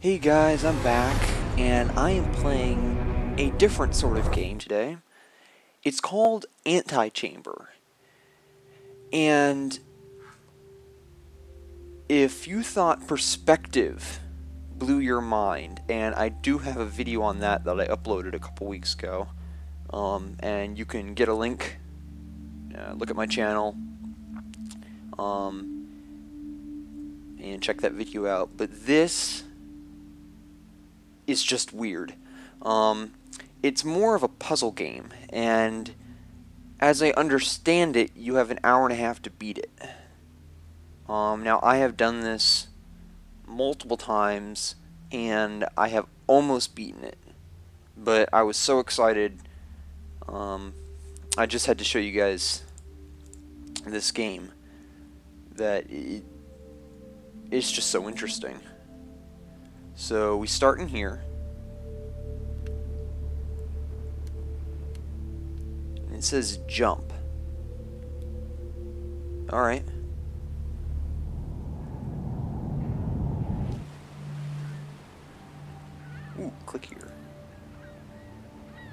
Hey guys, I'm back, and I am playing a different sort of game today. It's called Antichamber. And if you thought perspective blew your mind, and I do have a video on that that I uploaded a couple weeks ago, um, and you can get a link, uh, look at my channel, um, and check that video out. But this is just weird. Um, it's more of a puzzle game, and as I understand it, you have an hour and a half to beat it. Um, now, I have done this multiple times, and I have almost beaten it. But I was so excited, um, I just had to show you guys this game that it, it's just so interesting. So we start in here. And it says jump. Alright. Ooh, click here.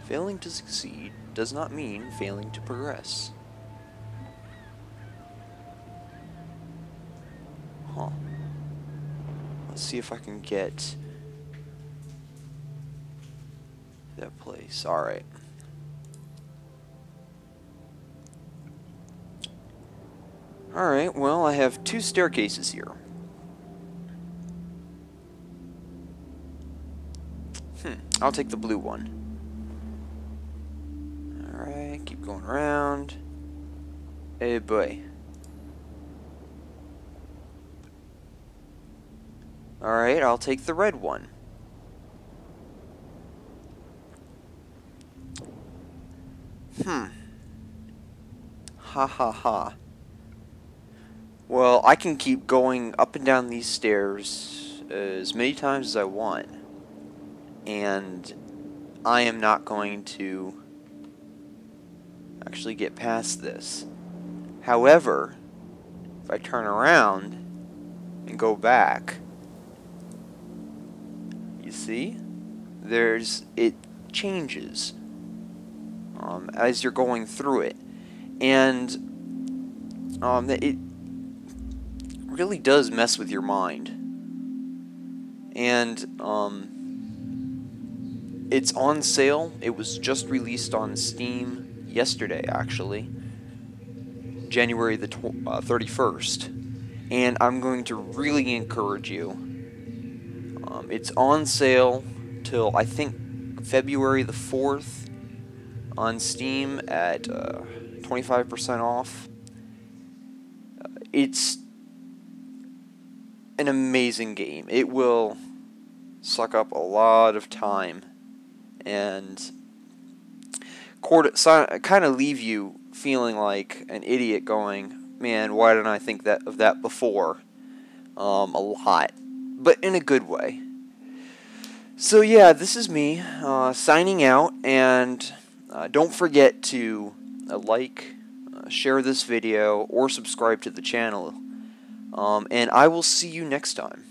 Failing to succeed does not mean failing to progress. See if I can get that place. Alright. Alright, well, I have two staircases here. Hmm, I'll take the blue one. Alright, keep going around. Hey, boy. Alright, I'll take the red one. Hmm. Ha ha ha. Well, I can keep going up and down these stairs as many times as I want. And I am not going to actually get past this. However, if I turn around and go back, see? There's, it changes um, as you're going through it. And um, it really does mess with your mind. And um, it's on sale. It was just released on Steam yesterday, actually. January the uh, 31st. And I'm going to really encourage you um, it's on sale till I think February the 4th on Steam at 25% uh, off. Uh, it's an amazing game. It will suck up a lot of time and kind of leave you feeling like an idiot going, man, why didn't I think that of that before? Um, a lot, but in a good way. So yeah, this is me uh, signing out, and uh, don't forget to uh, like, uh, share this video, or subscribe to the channel. Um, and I will see you next time.